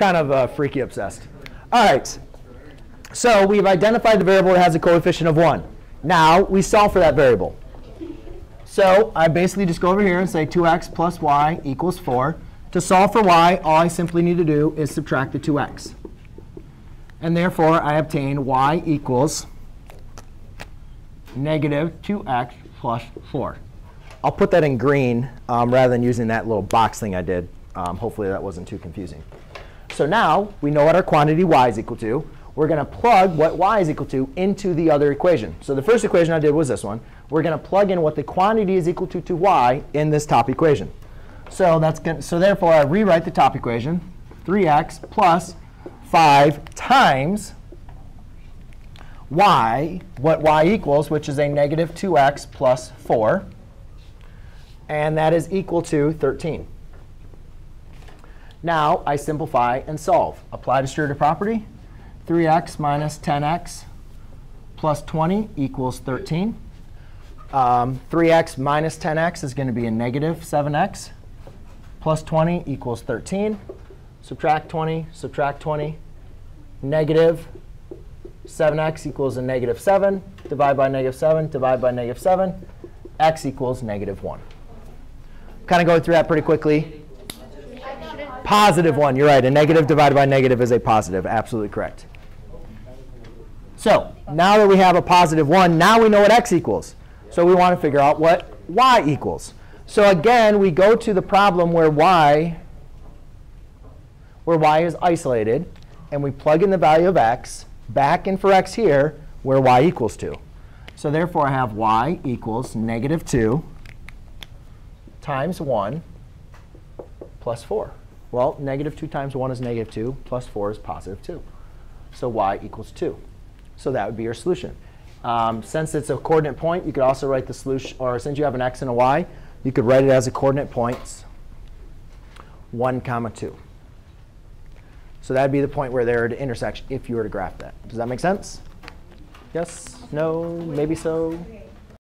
kind of uh, freaky obsessed. All right. So we've identified the variable that has a coefficient of 1. Now we solve for that variable. So I basically just go over here and say 2x plus y equals 4. To solve for y, all I simply need to do is subtract the 2x. And therefore, I obtain y equals negative 2x plus 4. I'll put that in green um, rather than using that little box thing I did. Um, hopefully that wasn't too confusing. So now we know what our quantity y is equal to. We're going to plug what y is equal to into the other equation. So the first equation I did was this one. We're going to plug in what the quantity is equal to to y in this top equation. So that's gonna, so therefore I rewrite the top equation, 3x plus 5 times y, what y equals, which is a negative 2x plus 4. And that is equal to 13. Now I simplify and solve. Apply distributive property. 3x minus 10x plus 20 equals 13. Um, 3x minus 10x is going to be a negative 7x. Plus 20 equals 13. Subtract 20, subtract 20. Negative 7x equals a negative 7. Divide by negative 7, divide by negative 7. x equals negative 1. Kind of going through that pretty quickly. Positive 1. You're right. A negative divided by negative is a positive. Absolutely correct. So now that we have a positive 1, now we know what x equals. So we want to figure out what y equals. So again, we go to the problem where y, where y is isolated, and we plug in the value of x back in for x here, where y equals 2. So therefore, I have y equals negative 2 times 1 plus 4. Well, negative 2 times 1 is negative 2, plus 4 is positive 2. So y equals 2. So that would be your solution. Um, since it's a coordinate point, you could also write the solution, or since you have an x and a y, you could write it as a coordinate points 1 comma 2. So that would be the point where they're at intersection if you were to graph that. Does that make sense? Yes? No? Maybe so?